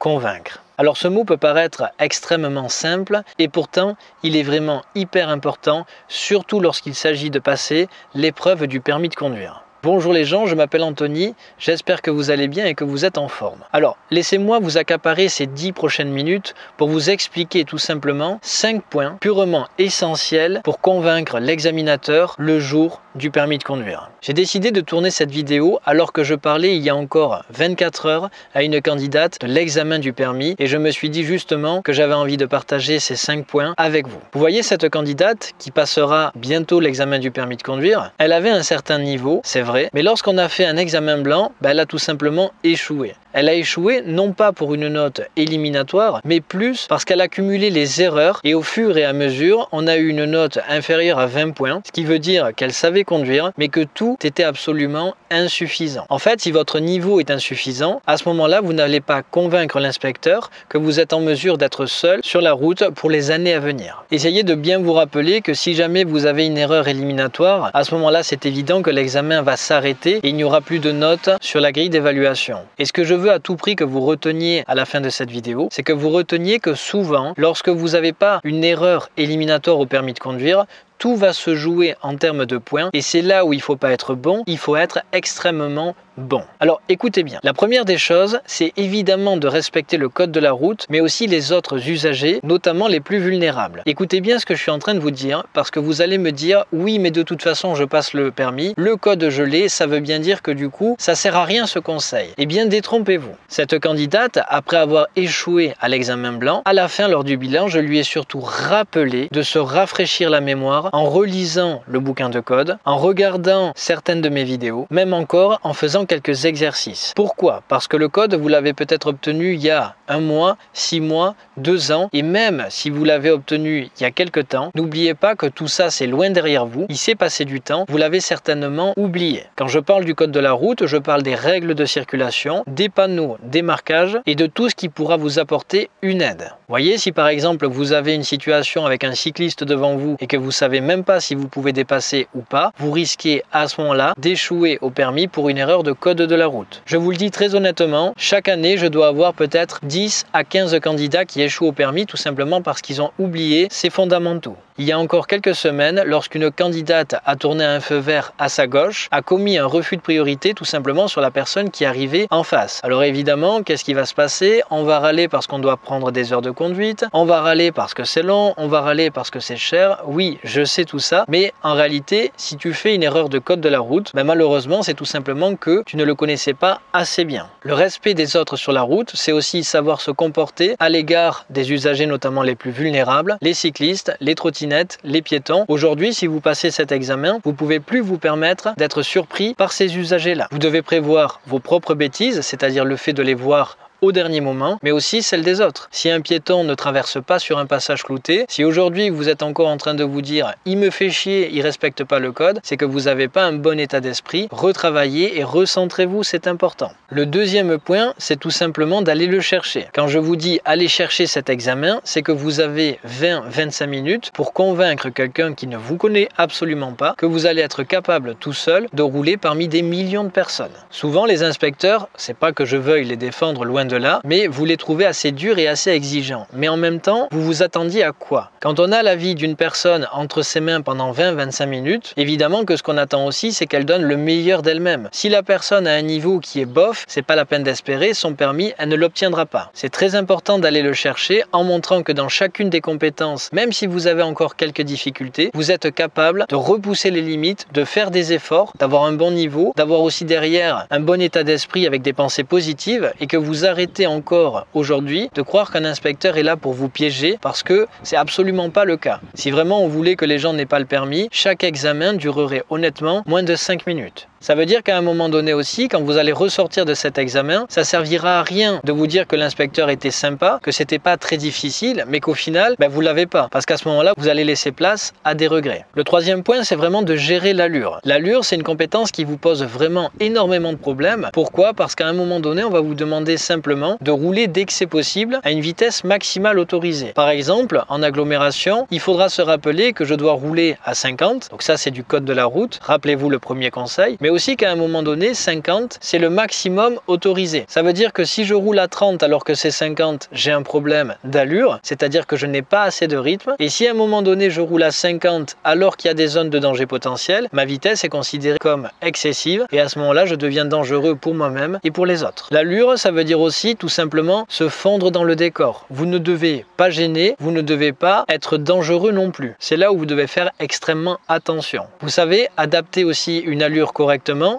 convaincre. Alors ce mot peut paraître extrêmement simple et pourtant il est vraiment hyper important, surtout lorsqu'il s'agit de passer l'épreuve du permis de conduire. Bonjour les gens, je m'appelle Anthony, j'espère que vous allez bien et que vous êtes en forme. Alors, laissez-moi vous accaparer ces 10 prochaines minutes pour vous expliquer tout simplement 5 points purement essentiels pour convaincre l'examinateur le jour du permis de conduire. J'ai décidé de tourner cette vidéo alors que je parlais il y a encore 24 heures à une candidate de l'examen du permis et je me suis dit justement que j'avais envie de partager ces 5 points avec vous. Vous voyez cette candidate qui passera bientôt l'examen du permis de conduire, elle avait un certain niveau, c'est vrai, mais lorsqu'on a fait un examen blanc, ben, elle a tout simplement échoué. Elle a échoué non pas pour une note éliminatoire, mais plus parce qu'elle a cumulé les erreurs et au fur et à mesure, on a eu une note inférieure à 20 points, ce qui veut dire qu'elle savait conduire, mais que tout était absolument insuffisant. En fait, si votre niveau est insuffisant, à ce moment-là, vous n'allez pas convaincre l'inspecteur que vous êtes en mesure d'être seul sur la route pour les années à venir. Essayez de bien vous rappeler que si jamais vous avez une erreur éliminatoire, à ce moment-là, c'est évident que l'examen va s'arrêter et il n'y aura plus de notes sur la grille d'évaluation. Ce que je à tout prix que vous reteniez à la fin de cette vidéo, c'est que vous reteniez que souvent, lorsque vous n'avez pas une erreur éliminatoire au permis de conduire, tout va se jouer en termes de points et c'est là où il ne faut pas être bon, il faut être extrêmement bon. Alors écoutez bien, la première des choses, c'est évidemment de respecter le code de la route, mais aussi les autres usagers, notamment les plus vulnérables. Écoutez bien ce que je suis en train de vous dire, parce que vous allez me dire, oui, mais de toute façon, je passe le permis, le code gelé, ça veut bien dire que du coup, ça sert à rien ce conseil. Eh bien, détrompez-vous. Cette candidate, après avoir échoué à l'examen blanc, à la fin, lors du bilan, je lui ai surtout rappelé de se rafraîchir la mémoire en relisant le bouquin de code, en regardant certaines de mes vidéos, même encore en faisant quelques exercices. Pourquoi? Parce que le code, vous l'avez peut-être obtenu il y a un mois, six mois, deux ans, et même si vous l'avez obtenu il y a quelques temps, n'oubliez pas que tout ça c'est loin derrière vous, il s'est passé du temps, vous l'avez certainement oublié. Quand je parle du code de la route, je parle des règles de circulation, des panneaux, des marquages et de tout ce qui pourra vous apporter une aide. Voyez, si par exemple vous avez une situation avec un cycliste devant vous et que vous savez même pas si vous pouvez dépasser ou pas, vous risquez à ce moment-là d'échouer au permis pour une erreur de code de la route. Je vous le dis très honnêtement, chaque année, je dois avoir peut-être 10 à 15 candidats qui au permis tout simplement parce qu'ils ont oublié ces fondamentaux. Il y a encore quelques semaines, lorsqu'une candidate a tourné un feu vert à sa gauche, a commis un refus de priorité tout simplement sur la personne qui arrivait en face. Alors évidemment, qu'est-ce qui va se passer? On va râler parce qu'on doit prendre des heures de conduite, on va râler parce que c'est long, on va râler parce que c'est cher. Oui, je sais tout ça, mais en réalité, si tu fais une erreur de code de la route, ben malheureusement, c'est tout simplement que tu ne le connaissais pas assez bien. Le respect des autres sur la route, c'est aussi savoir se comporter à l'égard des usagers notamment les plus vulnérables, les cyclistes, les trottinettes les piétons. Aujourd'hui, si vous passez cet examen, vous pouvez plus vous permettre d'être surpris par ces usagers-là. Vous devez prévoir vos propres bêtises, c'est-à-dire le fait de les voir au dernier moment, mais aussi celle des autres. Si un piéton ne traverse pas sur un passage clouté, si aujourd'hui vous êtes encore en train de vous dire il me fait chier, il respecte pas le code, c'est que vous n'avez pas un bon état d'esprit. Retravaillez et recentrez-vous, c'est important. Le deuxième point, c'est tout simplement d'aller le chercher. Quand je vous dis aller chercher cet examen, c'est que vous avez 20-25 minutes pour convaincre quelqu'un qui ne vous connaît absolument pas que vous allez être capable tout seul de rouler parmi des millions de personnes. Souvent les inspecteurs, c'est pas que je veuille les défendre loin de là, mais vous les trouvez assez durs et assez exigeants. Mais en même temps, vous vous attendiez à quoi? Quand on a la vie d'une personne entre ses mains pendant 20-25 minutes, évidemment que ce qu'on attend aussi, c'est qu'elle donne le meilleur d'elle-même. Si la personne a un niveau qui est bof, c'est pas la peine d'espérer, son permis, elle ne l'obtiendra pas. C'est très important d'aller le chercher en montrant que dans chacune des compétences, même si vous avez encore quelques difficultés, vous êtes capable de repousser les limites, de faire des efforts, d'avoir un bon niveau, d'avoir aussi derrière un bon état d'esprit avec des pensées positives et que vous arrêtez encore aujourd'hui de croire qu'un inspecteur est là pour vous piéger parce que c'est absolument pas le cas. Si vraiment on voulait que les gens n'aient pas le permis, chaque examen durerait honnêtement moins de 5 minutes. Ça veut dire qu'à un moment donné aussi, quand vous allez ressortir de cet examen, ça servira à rien de vous dire que l'inspecteur était sympa, que c'était pas très difficile, mais qu'au final, ben, vous l'avez pas. Parce qu'à ce moment-là, vous allez laisser place à des regrets. Le troisième point, c'est vraiment de gérer l'allure. L'allure, c'est une compétence qui vous pose vraiment énormément de problèmes. Pourquoi? Parce qu'à un moment donné, on va vous demander simplement de rouler dès que c'est possible à une vitesse maximale autorisée. Par exemple, en agglomération, il faudra se rappeler que je dois rouler à 50. Donc ça, c'est du code de la route. Rappelez-vous le premier conseil. Aussi qu'à un moment donné, 50, c'est le maximum autorisé. Ça veut dire que si je roule à 30 alors que c'est 50, j'ai un problème d'allure, c'est-à-dire que je n'ai pas assez de rythme. Et si à un moment donné, je roule à 50 alors qu'il y a des zones de danger potentiel, ma vitesse est considérée comme excessive et à ce moment-là, je deviens dangereux pour moi-même et pour les autres. L'allure, ça veut dire aussi tout simplement se fondre dans le décor. Vous ne devez pas gêner, vous ne devez pas être dangereux non plus. C'est là où vous devez faire extrêmement attention. Vous savez, adapter aussi une allure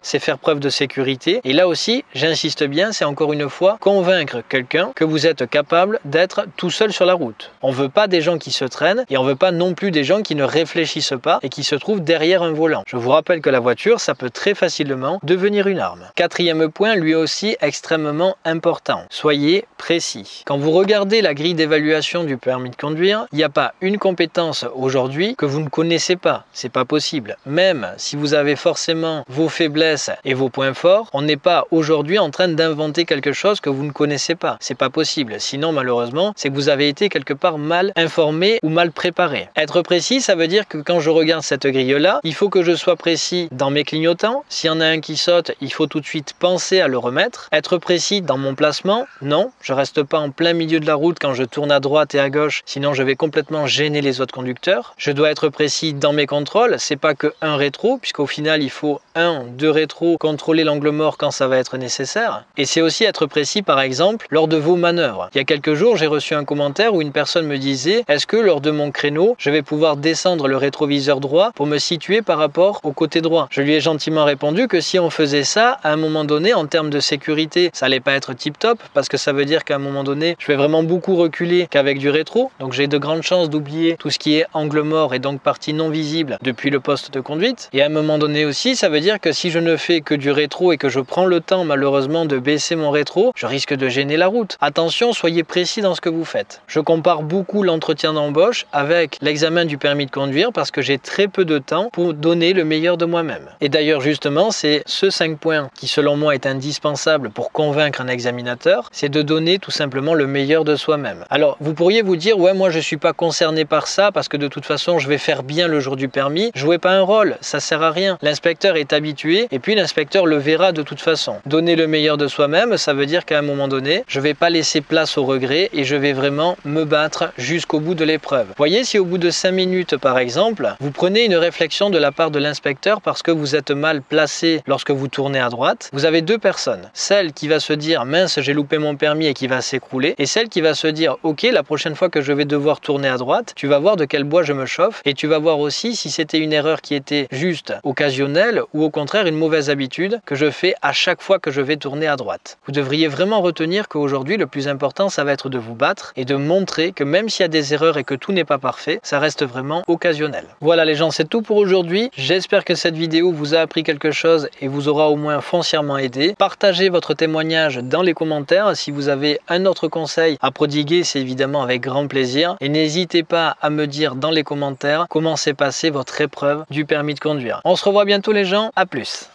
c'est faire preuve de sécurité. Et là aussi, j'insiste bien, c'est encore une fois convaincre quelqu'un que vous êtes capable d'être tout seul sur la route. On veut pas des gens qui se traînent et on veut pas non plus des gens qui ne réfléchissent pas et qui se trouvent derrière un volant. Je vous rappelle que la voiture, ça peut très facilement devenir une arme. Quatrième point, lui aussi extrêmement important. Soyez précis. Quand vous regardez la grille d'évaluation du permis de conduire, il n'y a pas une compétence aujourd'hui que vous ne connaissez pas. C'est pas possible. Même si vous avez forcément vos faiblesses et vos points forts, on n'est pas aujourd'hui en train d'inventer quelque chose que vous ne connaissez pas. C'est pas possible. Sinon, malheureusement, c'est que vous avez été quelque part mal informé ou mal préparé. Être précis, ça veut dire que quand je regarde cette grille-là, il faut que je sois précis dans mes clignotants. S'il y en a un qui saute, il faut tout de suite penser à le remettre. Être précis dans mon placement, non, je reste pas en plein milieu de la route quand je tourne à droite et à gauche, sinon je vais complètement gêner les autres conducteurs. Je dois être précis dans mes contrôles, c'est pas que un rétro, puisqu'au final il faut un, deux rétros, contrôler l'angle mort quand ça va être nécessaire. Et c'est aussi être précis par exemple lors de vos manœuvres. Il y a quelques jours, j'ai reçu un commentaire où une personne me disait est-ce que lors de mon créneau, je vais pouvoir descendre le rétroviseur droit pour me situer par rapport au côté droit? Je lui ai gentiment répondu que si on faisait ça, à un moment donné, en termes de sécurité, ça allait pas être tip top parce que ça veut dire qu'à un moment donné, je vais vraiment beaucoup reculer qu'avec du rétro. Donc j'ai de grandes chances d'oublier tout ce qui est angle mort et donc partie non visible depuis le poste de conduite. Et à un moment donné aussi, ça veut dire que si je ne fais que du rétro et que je prends le temps malheureusement de baisser mon rétro, je risque de gêner la route. Attention, soyez précis dans ce que vous faites. Je compare beaucoup l'entretien d'embauche avec l'examen du permis de conduire parce que j'ai très peu de temps pour donner le meilleur de moi-même. Et d'ailleurs justement, c'est ce 5 points qui selon moi est indispensable pour convaincre un examinateur, c'est de donner tout simplement le meilleur de soi-même. Alors, vous pourriez vous dire ouais, moi je suis pas concerné par ça parce que de toute façon, je vais faire bien le jour du permis. Jouez pas un rôle, ça sert à rien. L'inspecteur est habitué et puis l'inspecteur le verra de toute façon. Donner le meilleur de soi-même, ça veut dire qu'à un moment donné, je vais pas laisser place au regret et je vais vraiment me battre jusqu'au bout de l'épreuve. Voyez, si au bout de 5 minutes par exemple, vous prenez une réflexion de la part de l'inspecteur parce que vous êtes mal placé lorsque vous tournez à droite, vous avez deux personnes. Celle qui va se dire mince, j'ai loupé mon permis et qui va s'écrouler, et celle qui va se dire ok, la prochaine fois que je vais devoir tourner à droite, tu vas voir de quel bois je me chauffe et tu vas voir aussi si c'était une erreur qui était juste occasionnelle ou au contraire une mauvaise habitude que je fais à chaque fois que je vais tourner à droite. Vous devriez vraiment retenir qu'aujourd'hui le plus important ça va être de vous battre et de montrer que même s'il y a des erreurs et que tout n'est pas parfait, ça reste vraiment occasionnel. Voilà les gens, c'est tout pour aujourd'hui. J'espère que cette vidéo vous a appris quelque chose et vous aura au moins foncièrement aidé. Partagez votre témoignage dans les commentaires. Si vous avez un autre conseil à prodiguer, c'est évidemment avec grand plaisir. Et n'hésitez pas à me dire dans les commentaires comment s'est passée votre épreuve du permis de conduire. On se revoit bientôt les gens, à plus